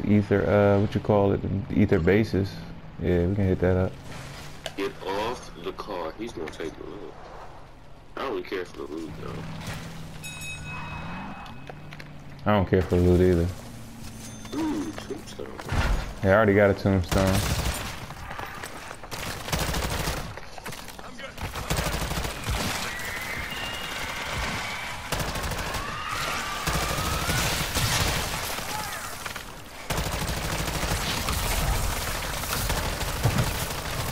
those ether, uh, what you call it, ether bases. Yeah, we can hit that up. Get off the car. He's gonna take the loot. I don't really care for the loot though. I don't care for the loot either. Ooh, tombstone. Yeah, I already got a tombstone.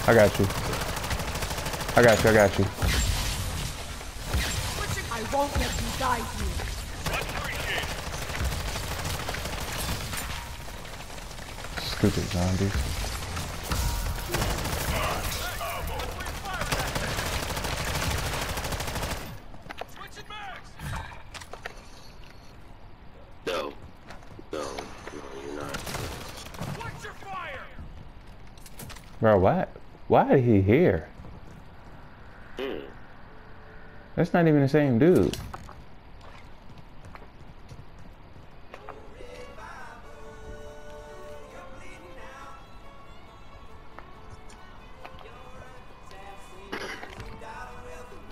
I got you. I got you, I got you. I won't let you die here. Stupid zombies. No. No. No, you're not. What's your fire? Bro, why, why is he here? Hmm. That's not even the same dude.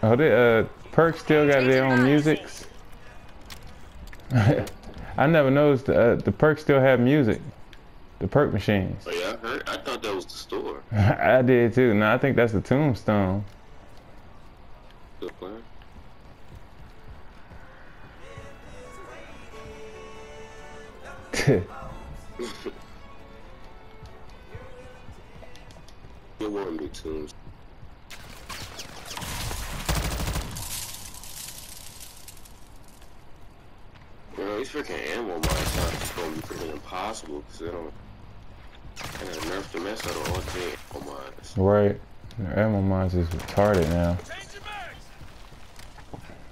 Oh, they, uh, Perk still got their own musics. I never noticed the, uh, the Perk still have music. The Perk machines. Oh yeah, I heard. I thought that was the store. I did too. No, I think that's the tombstone. Good plan. You want me tunes? You know, these freaking ammo mines like it's gonna be freaking impossible because they don't. Gotta the mess out of all the ammo mines. right. The ammo mines is retarded now.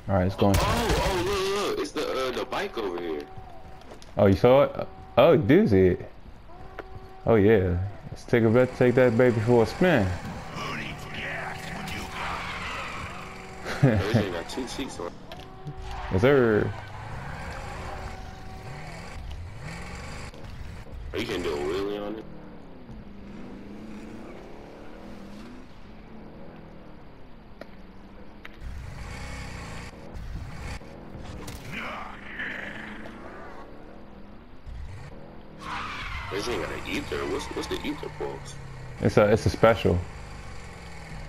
Alright, it's going. Oh, oh, look, look, it's the uh, the bike over here. Oh, you saw it? Oh, you do see it. Oh, yeah. Let's take a bet, take that baby for a spin. Everything got two seats on. Yes, sir. You can do a wheelie on it. This ain't got an ether. What's what's the ether box? It's a, it's a special.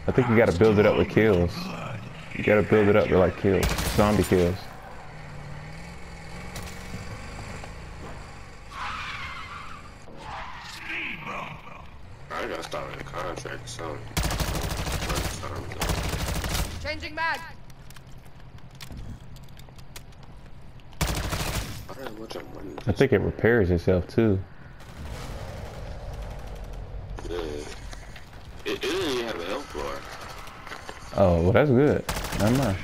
I think you gotta build it up with kills. You gotta build it up with like kills. Zombie kills. I gotta start a contract or something. Run time though. Changing mag. I don't know much I'm running. I think it repairs itself too. Yeah. It, it doesn't even have a health bar. Oh, well that's good. Never mind.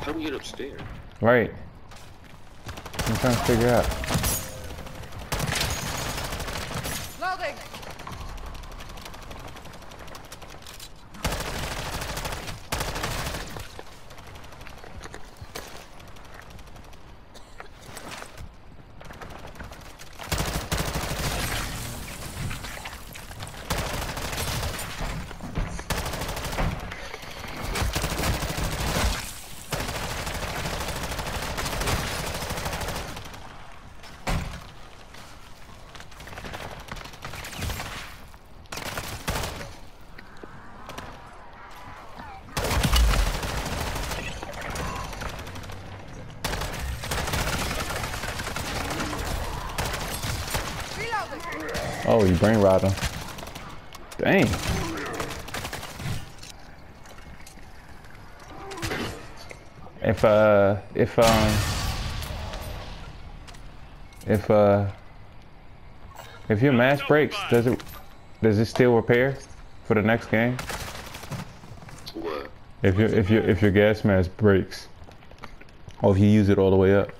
How do we get upstairs? Right. I'm trying to figure out. Oh, you brain rot him. Dang. If uh, if um, if uh, if your match breaks, does it does it still repair for the next game? What? If your if your if your gas mask breaks or if you use it all the way up.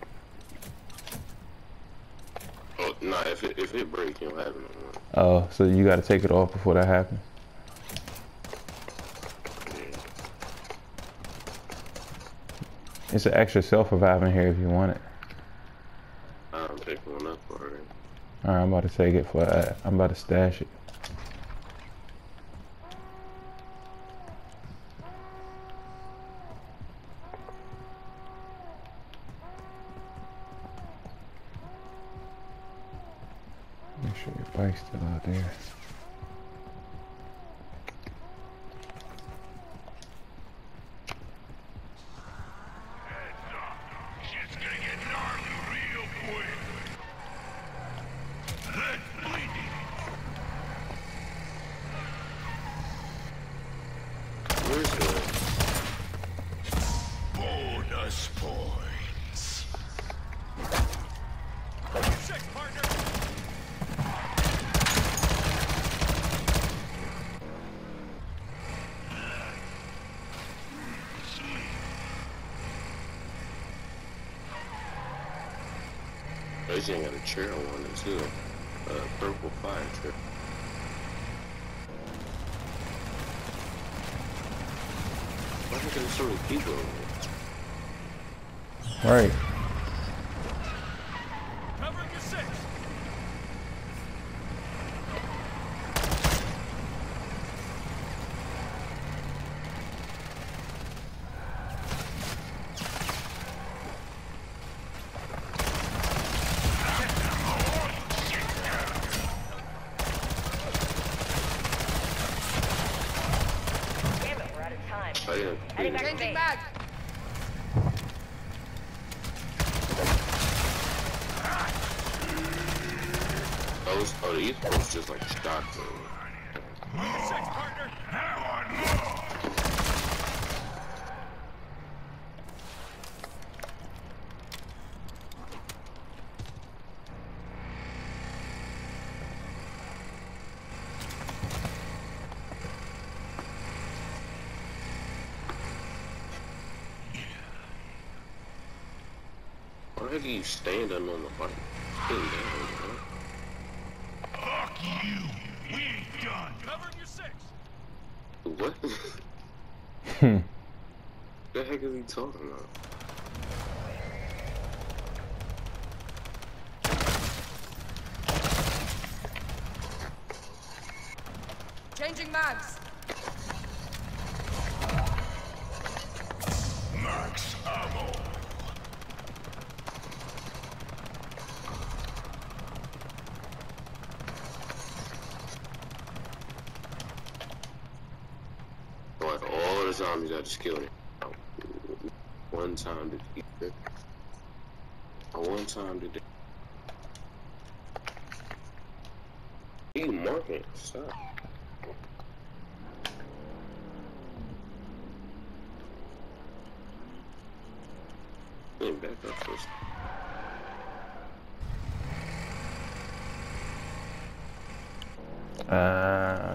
Oh, nah, if it, if it breaks, you don't have it Oh, so you gotta take it off before that happens. It's an extra self-revive in here if you want it. I'm picking one up already. Alright, I'm about to take it for that. I'm about to stash it. Still out there. Ain't got a chair on it too. Uh, purple fire chair. Why are there so many people in here? Right. Covering your six. Damn it, we're out of time. I didn't Heading back to Changing base. mag. East Coast just like. Now unload. Why are you standing on the bike? What? Hmm. the heck is he talking about? Changing mags. Max ammo. Like all the zombies I just killed. One time to defeat One time to You marking. Stop. Back up first. Uh,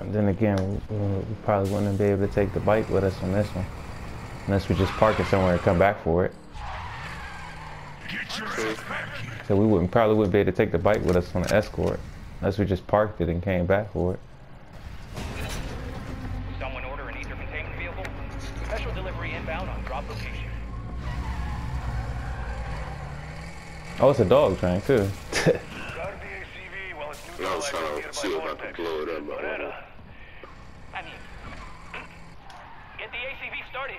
Uh, then again, we, we probably wouldn't be able to take the bike with us on this one. Unless we just park it somewhere and come back for it. Get your ass back here. So we wouldn't probably wouldn't be able to take the bike with us on the escort. Unless we just parked it and came back for it. Someone order an ether containment vehicle? Special delivery inbound on drop location. Oh, it's a dog train too. Guard the ACV while it's And I was trying to see if I could blow it up. but I don't- I mean, get the ACV started.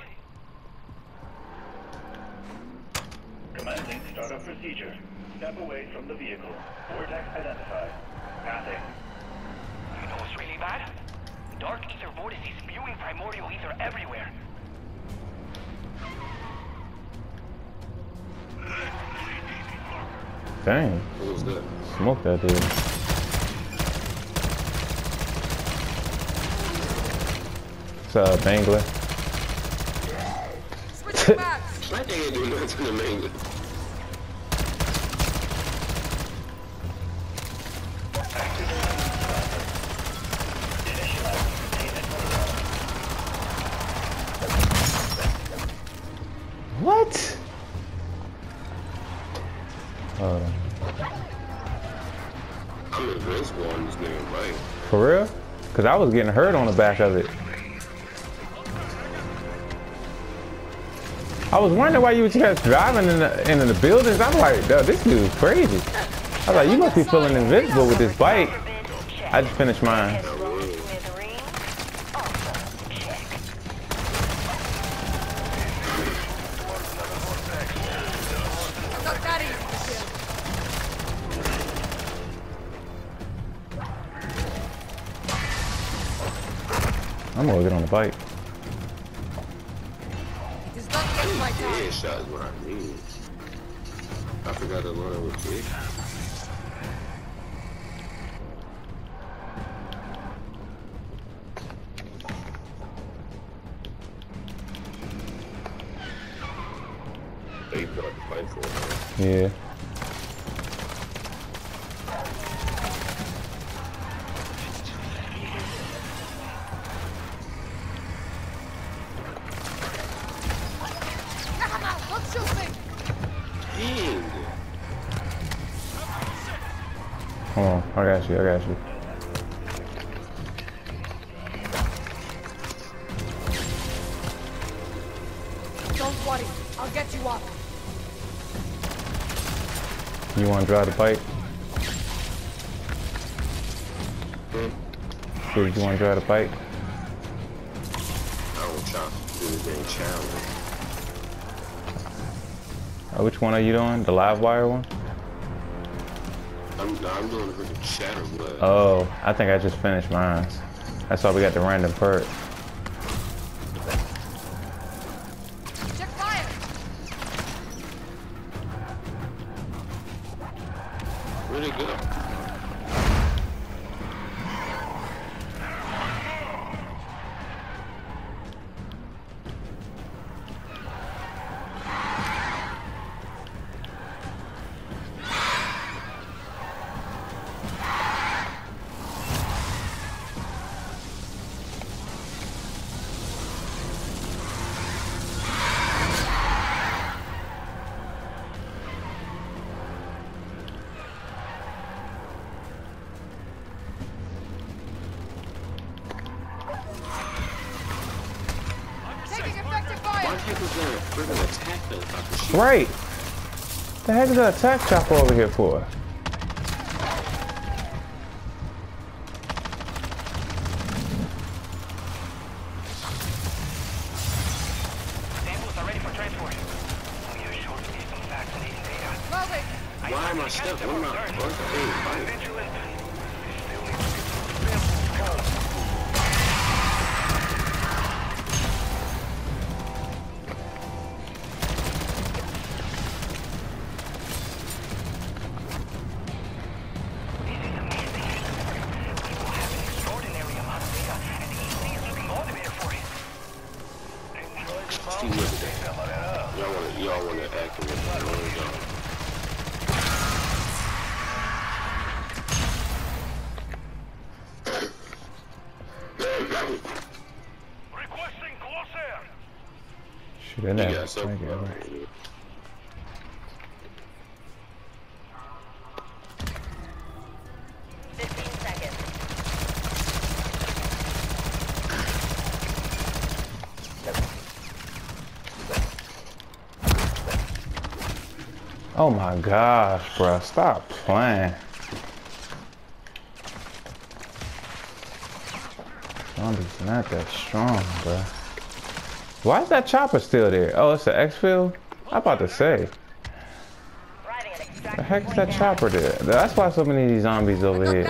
Commencing startup procedure. Step away from the vehicle. Vortex identified. Passing. You know what's really bad? Dark ether vortices spewing primordial ether everywhere. Dang, What was that? smoke that dude. It's uh, Mangler. That thing ain't doing nothing to me. What? Hold on. I'm invincible on this nigga bike. For real? Cause I was getting hurt on the back of it. I was wondering why you was just driving in the in the buildings. I'm like, dude, this dude's crazy. I was like, you must be feeling invincible with this bike. I just finished mine. I'm gonna get on the bike. Headshot is what I need. I forgot to learn with it. Yeah. Come on, don't shoot me. Dang. Hold on. I got you. I got you. Don't worry, I'll get you up. You wanna drive the bike? Dude, you wanna drive the bike? I don't try to do the dang challenge. Uh, which one are you doing? The live wire one? I'm, I'm doing the freaking shatter blast. Oh, I think I just finished mine. That's why we got the random perk. Heck was a attack helicopter? Right. The heck is that attack chopper over here for? Shoot, in You there. got something? Thank you. Fifteen seconds. Oh my gosh, bro. Stop playing. Zombies not that strong, bro. Why is that chopper still there? Oh, it's the exfil? I'm about to say. The heck is that chopper there? That's why so many of these zombies over here.